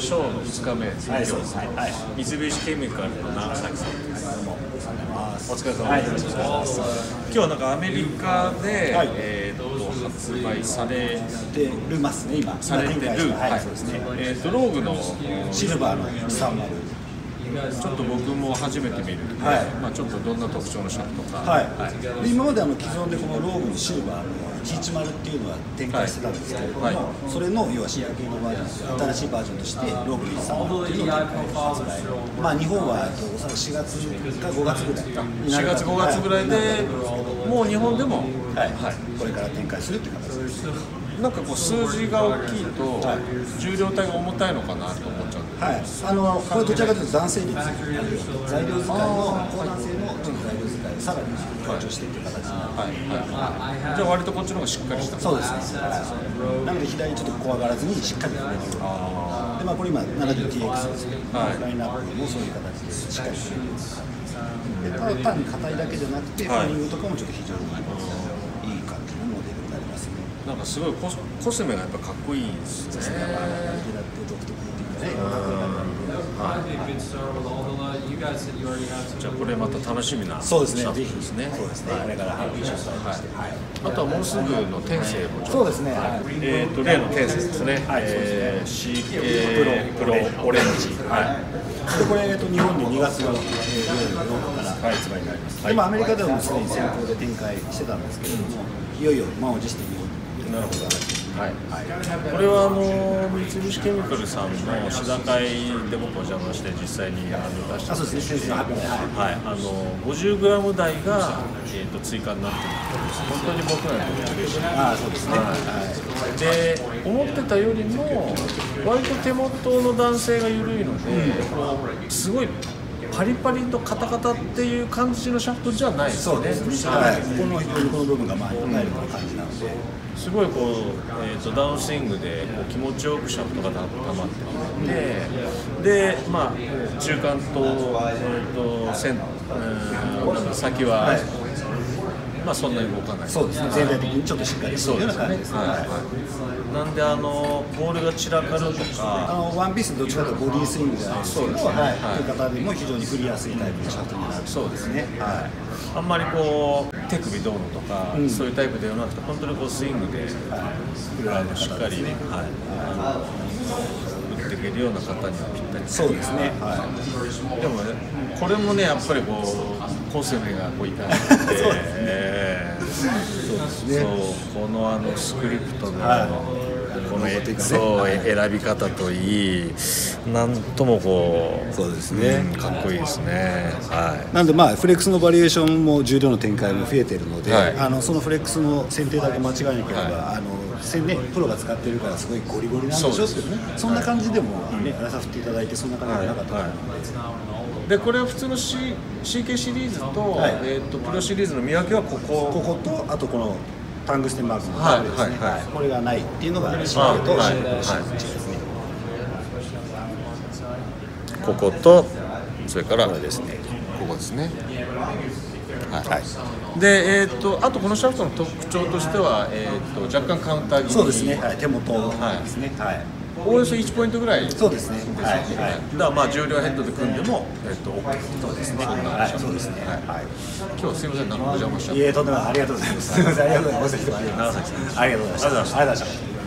ショーの2日目はいうですねはい三菱ケミカルの長崎さん。ですお疲れ様はい。です、今日はなんかアメリカで、はい。えー、と発売されでルマスね今。されてる、今展開してはい、そうですねえー、とローグのシルバーの。30ちょっと僕も初めて見るんで、はい。まあ、ちょっとどんな特徴のシャフトか、はい、で今まであの既存でこのローグのシルバーの110っていうのは展開してたんですけれども、はい。それの要は新型のバージョン新しいバージョンとしてローグの130っていうのを展開発売まあ日本はえっとおそらく4月か5月ぐらいにな4るか月5月ぐらいで、もう日本でも、はい、これから展開するっていう形ですなんかこう数字が大きいと、重量体が重たいのかなと思っちゃう。はい、あのこれどちらかというと男性率材料使いの高男性のちょっと材料使いをさらに強調していく形になる、はい。はい、じゃあ割とこっちの方がしっかりしたそうですね、はい、なので左ちょっと怖がらずにしっかり。振れるようにで、まあ、これ今 70TX ですね、はい。ラインナップもそういう形でしっかり。振れるような感じでただ単に硬いだけじゃなくて、はい。ファニングとかもちょっと非常にいい感じのモデルになりますねなんかすごいコスコスメがやっぱかっこいいですね。だって独特ってい。うかね、じゃあこれまた楽しみなそうですね。シャフトですね。そうですね、これから発表してはい。あとはもうすぐの天性もちょっと。そうですね、はい。えっ、と例の天性ですね。はい。えー、CK プロオレンジ。はい。でこれ、えっと、日本で2月の、えー、8日から発売になります、今アメリカではもうすでに先行で展開してたんですけれども、いよいよ満を持して日本になるほどはい、これはあの三菱ケミカルさんの試写会で僕お邪魔して実際にあの出したそうですね、はい、あの 50g 台が、えー、と追加になってる本当に僕らにとって嬉しいああそうですね、で思ってたよりも割と手元の男性が緩いので、こうすごいパリパリとカタカタっていう感じのシャフトじゃない。ですそうねですね、はい、このこの部分がまあダイレクトな感じなので、すごいこう、えー、とダウンスイングでこう気持ちよくシャフトがたたまってくれて。で、まあ、中間と,、えー、と線うん先は、まあ、そんなに動かない。そうですね、全体的にちょっとしっかりしてるような感じですね。はい。はいなんであのボールが散らかるとあかのワンピースどっちかというとボディースイングじゃないですけど、ね。はい。はい。という方でも非常に振りやすいタイプのシャフトになるそうですね。はあんまりこう手首どうのとか、そういうタイプではなくて本当にこうスイングで、あのしっかり、はい、あの打っていけるような方にはぴったり。い、そうですね、はでもね、これもね、やっぱりこう、コスメがこういかなくて、えーそうこのあのスクリプトの、はいこのねそう、はい選び方といい、なんともこう、そうですねんかっこいいですね。はいい、なんで、まあ、フレックスのバリエーションも重量の展開も増えているので、はい。あのそのフレックスの選定だけ間違えなければ、あのせんね、プロが使ってるからすごいゴリゴリなんでしょそうですっていうね。そんな感じでも、ね荒さ振っていただいてそんな感じじゃなかったと思うので、でこれは普通の、C、CK シリーズと,、はい。えー、とプロシリーズの見分けはここ。こことあとこのタングステンマークのダブルですね、はいはい。はいこれがないっていうのが CK と CK はい。と CK の違いですね。こことそれからこれですねここですね。はい。で、えー、とあとこのシャフトの特徴としては、えー、と若干カウンター気味。そうですね、はい、手元ですね、はい。おおよそ1ポイントぐらい。そうですね、はい、はい、だからまあ重量ヘッドで組んでも、えっと OK そうですね、そんなはい、そうですね、はい。はい。今日すいません。なんかお邪魔しちゃっていえ、とんでもない、ありがとうございます。すみません、ありがとうございます。長崎さん、ありがとうございました。ありがとうございました。